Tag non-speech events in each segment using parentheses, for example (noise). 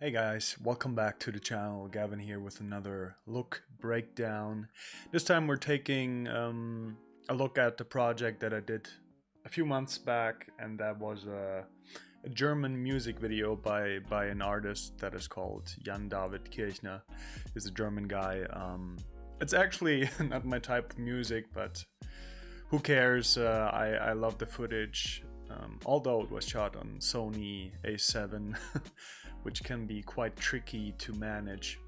Hey guys, welcome back to the channel. Gavin here with another look breakdown. This time we're taking um, a look at the project that I did a few months back and that was a, a German music video by, by an artist that is called Jan David Kirchner. He's a German guy. Um, it's actually (laughs) not my type of music, but who cares? Uh, I, I love the footage. Um, although it was shot on Sony A7, (laughs) which can be quite tricky to manage.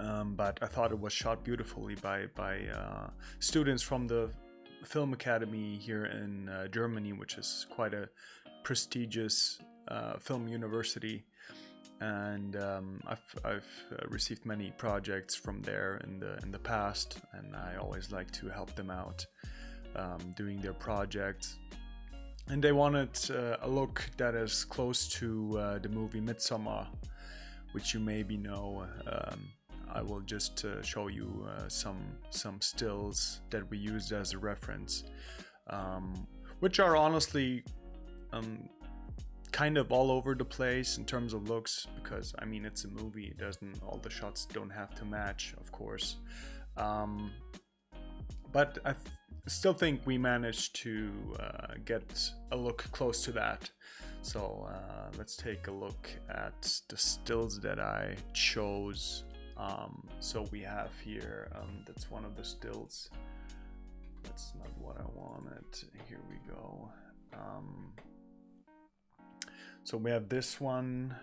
Um, but I thought it was shot beautifully by, by uh, students from the Film Academy here in uh, Germany, which is quite a prestigious uh, film university. And um, I've, I've uh, received many projects from there in the in the past, and I always like to help them out um, doing their projects and they wanted uh, a look that is close to uh, the movie Midsommar, which you maybe know. Um, I will just uh, show you uh, some some stills that we used as a reference, um, which are honestly um, kind of all over the place in terms of looks because I mean it's a movie. It doesn't all the shots don't have to match, of course. Um, but I still think we managed to uh, get a look close to that. So uh, let's take a look at the stills that I chose. Um, so we have here, um, that's one of the stills. That's not what I wanted. Here we go. Um, so we have this one.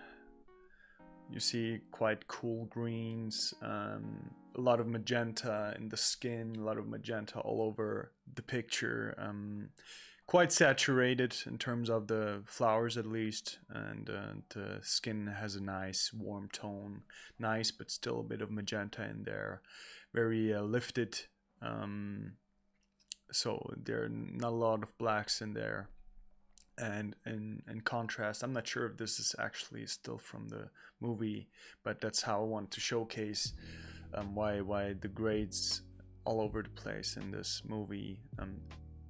You see quite cool greens. Um, a lot of magenta in the skin, a lot of magenta all over the picture. Um, quite saturated in terms of the flowers at least, and uh, the skin has a nice warm tone, nice but still a bit of magenta in there, very uh, lifted. Um, so there are not a lot of blacks in there and in in contrast. I'm not sure if this is actually still from the movie but that's how i want to showcase um, why why the grades all over the place in this movie um,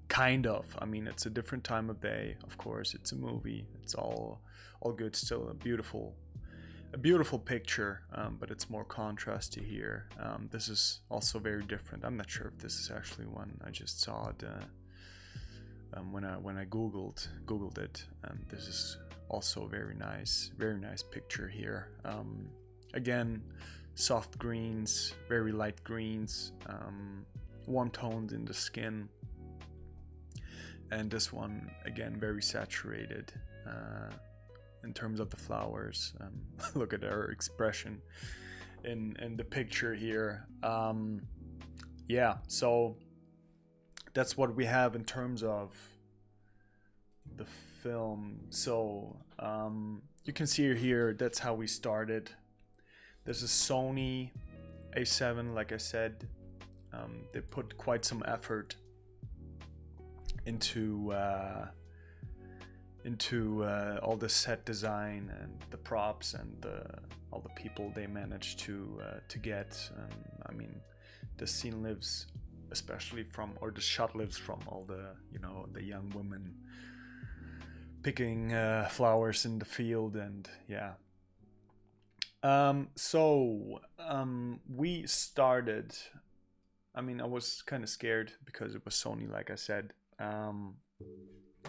kind of. I mean it's a different time of day of course. It's a movie. It's all all good. Still a beautiful a beautiful picture um, but it's more contrasty here. Um, this is also very different. I'm not sure if this is actually one i just saw uh, um, when I when I googled googled it, and this is also very nice, very nice picture here. Um, again, soft greens, very light greens, um, one toned in the skin, and this one again very saturated uh, in terms of the flowers. Um, (laughs) look at her expression in in the picture here. Um, yeah, so that's what we have in terms of the film. So um, you can see here, that's how we started. There's a Sony A7, like I said. Um, they put quite some effort into uh, into uh, all the set design and the props and the, all the people they managed to uh, to get. Um, I mean, the scene lives especially from or the shot lives from all the you know the young women picking uh, flowers in the field and yeah. Um, so um, we started i mean i was kind of scared because it was sony like i said. Um,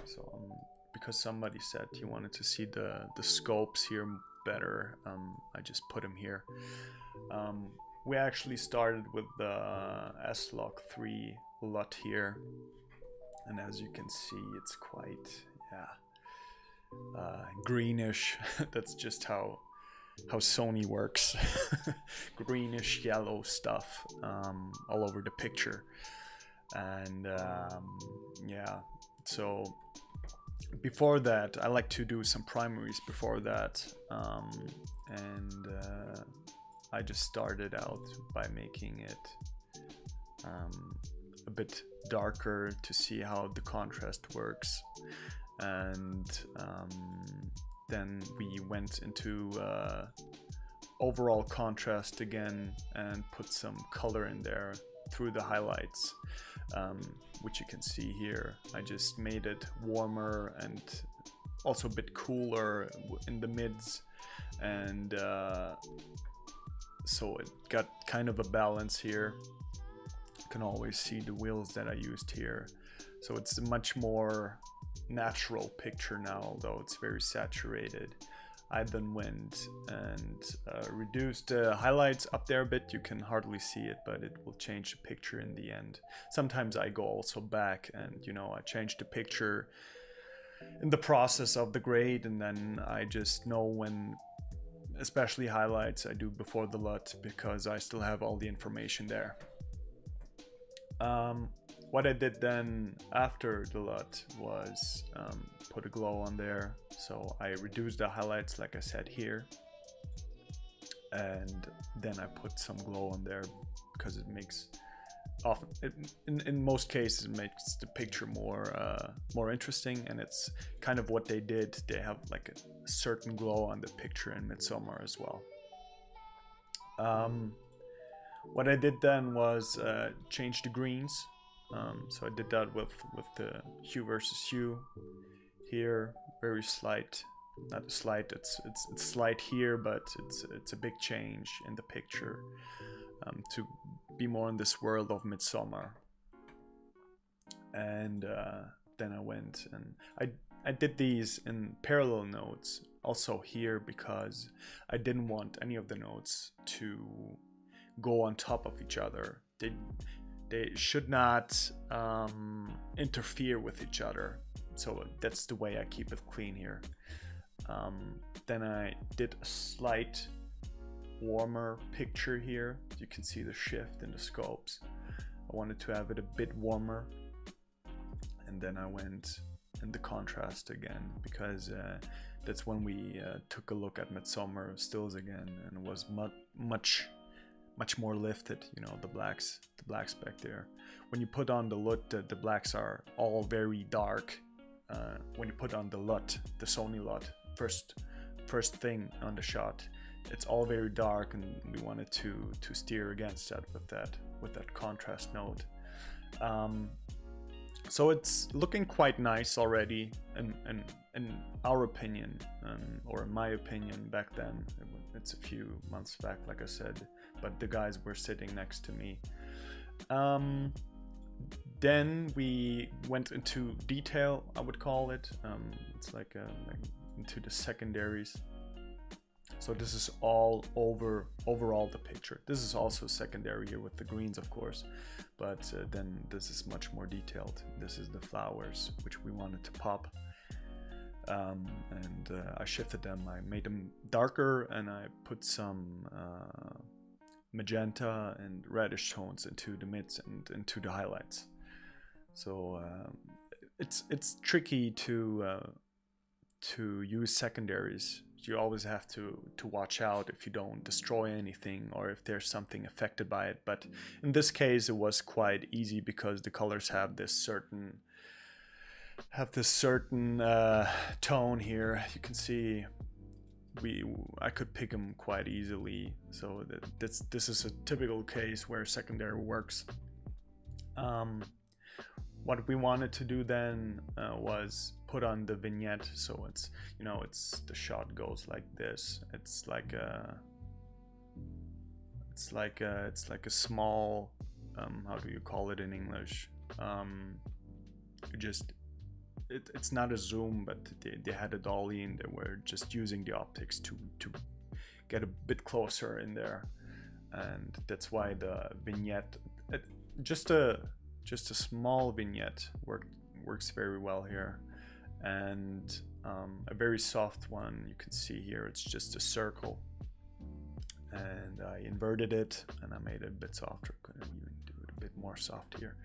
so um, because somebody said he wanted to see the the scopes here better um, i just put them here. Um, we actually started with the S-Log 3 LUT here. And as you can see it's quite yeah uh, greenish. (laughs) That's just how how Sony works. (laughs) Greenish yellow stuff um, all over the picture. And um, yeah so before that I like to do some primaries before that um, and uh, I just started out by making it um, a bit darker to see how the contrast works. And um, then we went into uh, overall contrast again and put some color in there through the highlights um, which you can see here. I just made it warmer and also a bit cooler in the mids. And uh, so it got kind of a balance here you can always see the wheels that I used here so it's a much more natural picture now although it's very saturated I then went and uh, reduced the highlights up there a bit. You can hardly see it, but it will change the picture in the end. Sometimes I go also back and, you know, I change the picture in the process of the grade and then I just know when, especially highlights, I do before the LUT because I still have all the information there. Um, what I did then after the LUT was um, put a glow on there. So I reduced the highlights like I said here. And then I put some glow on there because it makes often it, in, in most cases it makes the picture more uh, more interesting and it's kind of what they did. They have like a certain glow on the picture in midsommar as well. Um, what I did then was uh, change the greens. Um, so I did that with, with the hue versus hue here, very slight, not a slight, it's, it's, it's slight here, but it's, it's a big change in the picture um, to be more in this world of Midsommar. And uh, then I went and I, I did these in parallel nodes also here because I didn't want any of the nodes to go on top of each other. They, they should not um, interfere with each other. So that's the way I keep it clean here. Um, then I did a slight warmer picture here. You can see the shift in the scopes. I wanted to have it a bit warmer. And then I went in the contrast again because uh, that's when we uh, took a look at Midsommar stills again and it was mu much much more lifted you know the blacks the blacks back there when you put on the LUT the, the blacks are all very dark uh, when you put on the LUT the Sony LUT first first thing on the shot it's all very dark and we wanted to to steer against that with that with that contrast node um, so it's looking quite nice already in, in, in our opinion um, or in my opinion back then it's a few months back like I said but the guys were sitting next to me. Um, then we went into detail, I would call it. Um, it's like, a, uh, like into the secondaries. So this is all over overall the picture. This is also secondary here with the greens, of course, but uh, then this is much more detailed. This is the flowers which we wanted to pop. Um, and uh, I shifted them. I made them darker and I put some uh, magenta and reddish tones into the mids and into the highlights. So um, it's it's tricky to uh, to use secondaries. You always have to to watch out if you don't destroy anything or if there's something affected by it. But in this case, it was quite easy because the colors have this certain have this certain uh, tone here. You can see we I could pick them quite easily. So that, that's this is a typical case where secondary works. Um, what we wanted to do then uh, was put on the vignette so it's you know it's the shot goes like this. It's like a it's like a, it's like a small um, how do you call it in English? Um, just it, it's not a zoom, but they, they had a dolly and they were just using the optics to to get a bit closer in there, and that's why the vignette, it, just a just a small vignette work, works very well here, and um, a very soft one you can see here. It's just a circle, and I inverted it and I made it a bit softer. Couldn't even do it a bit more soft here.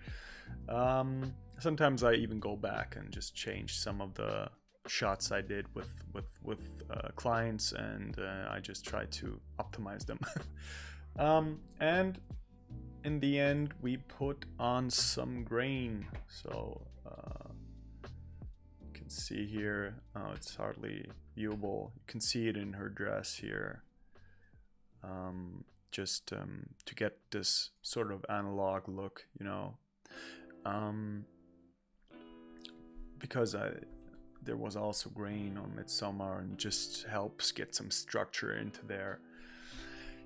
Um, sometimes I even go back and just change some of the shots I did with with with uh, clients, and uh, I just try to optimize them. (laughs) um, and in the end, we put on some grain. So uh, can see here, oh, it's hardly viewable. You can see it in her dress here. Um, just um, to get this sort of analog look, you know. Um, because I there was also grain on Midsommar and just helps get some structure into there.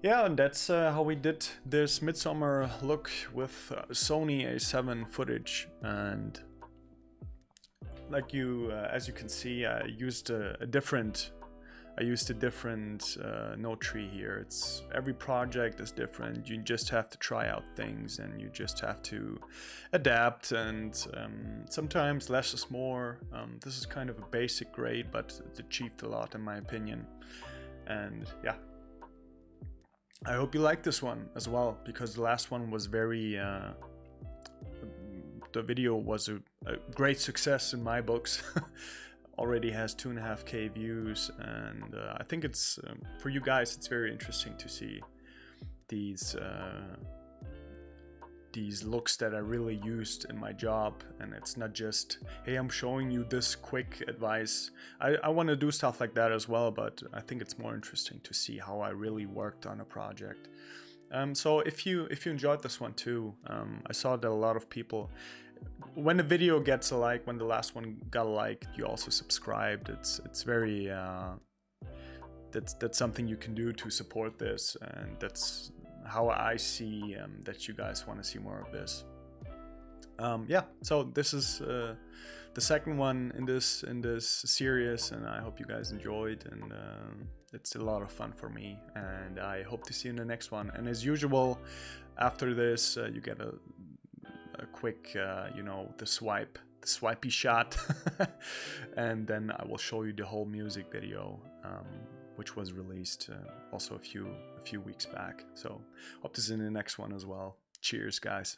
Yeah, and that's uh, how we did this Midsommar look with uh, Sony A7 footage and like you, uh, as you can see, I used a, a different I used a different uh, node tree here. It's every project is different. You just have to try out things and you just have to adapt. And um, sometimes less is more. Um, this is kind of a basic grade, but it achieved a lot in my opinion. And yeah, I hope you like this one as well because the last one was very. Uh, the video was a, a great success in my books. (laughs) already has two and a half k views and uh, i think it's um, for you guys it's very interesting to see these uh, these looks that i really used in my job and it's not just hey i'm showing you this quick advice. I, I want to do stuff like that as well but i think it's more interesting to see how i really worked on a project um, so if you if you enjoyed this one too um, i saw that a lot of people when a video gets a like, when the last one got a like, you also subscribed. It's it's very uh, that's that's something you can do to support this, and that's how I see um, that you guys want to see more of this. Um, yeah, so this is uh, the second one in this in this series, and I hope you guys enjoyed. And uh, it's a lot of fun for me, and I hope to see you in the next one. And as usual, after this, uh, you get a a quick, uh, you know, the swipe, the swipey shot, (laughs) and then I will show you the whole music video, um, which was released uh, also a few a few weeks back. So hope to see you in the next one as well. Cheers, guys.